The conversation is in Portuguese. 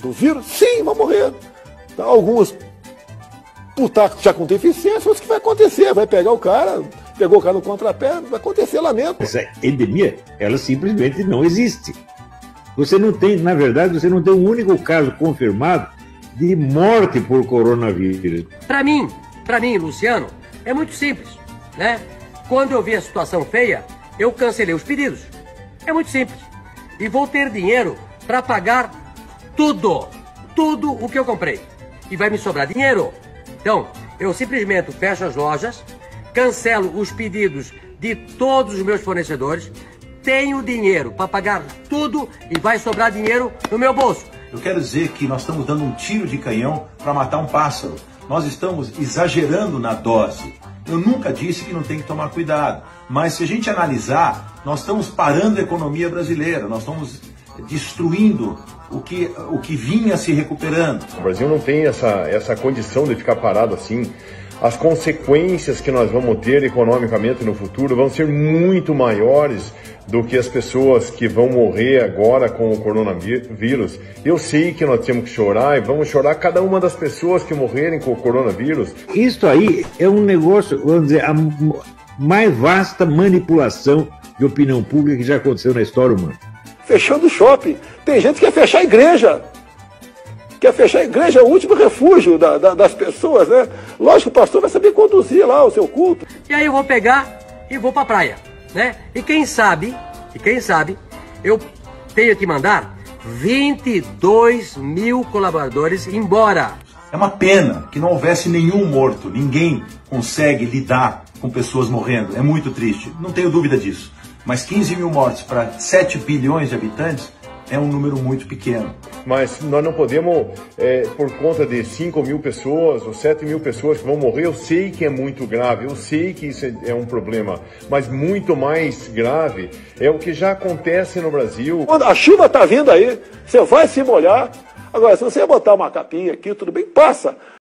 do vírus? Sim, vão morrer. Então, alguns por estar já com deficiência, outros que vai acontecer, vai pegar o cara, pegou o cara no contrapé, vai acontecer, lamento. Essa endemia, ela simplesmente não existe. Você não tem, na verdade, você não tem um único caso confirmado de morte por coronavírus. Para mim, para mim, Luciano, é muito simples, né? Quando eu vi a situação feia, eu cancelei os pedidos. É muito simples. E vou ter dinheiro para pagar tudo, tudo o que eu comprei. E vai me sobrar dinheiro. Então, eu simplesmente fecho as lojas, cancelo os pedidos de todos os meus fornecedores, tenho dinheiro para pagar tudo e vai sobrar dinheiro no meu bolso. Eu quero dizer que nós estamos dando um tiro de canhão para matar um pássaro. Nós estamos exagerando na dose. Eu nunca disse que não tem que tomar cuidado, mas se a gente analisar, nós estamos parando a economia brasileira, nós estamos destruindo o que, o que vinha se recuperando. O Brasil não tem essa, essa condição de ficar parado assim. As consequências que nós vamos ter economicamente no futuro vão ser muito maiores do que as pessoas que vão morrer agora com o coronavírus. Eu sei que nós temos que chorar e vamos chorar cada uma das pessoas que morrerem com o coronavírus. Isso aí é um negócio, vamos dizer, a mais vasta manipulação de opinião pública que já aconteceu na história humana. Fechando o shopping. Tem gente que quer fechar a igreja. Quer fechar a igreja, é o último refúgio da, da, das pessoas, né? Lógico, o pastor vai saber conduzir lá o seu culto. E aí eu vou pegar e vou pra praia né? E quem sabe, e quem sabe, eu tenho que mandar 22 mil colaboradores embora. É uma pena que não houvesse nenhum morto. Ninguém consegue lidar com pessoas morrendo. É muito triste, não tenho dúvida disso. Mas 15 mil mortes para 7 bilhões de habitantes é um número muito pequeno. Mas nós não podemos, é, por conta de 5 mil pessoas ou 7 mil pessoas que vão morrer, eu sei que é muito grave, eu sei que isso é um problema, mas muito mais grave é o que já acontece no Brasil. Quando a chuva está vindo aí, você vai se molhar. Agora, se você botar uma capinha aqui, tudo bem, passa.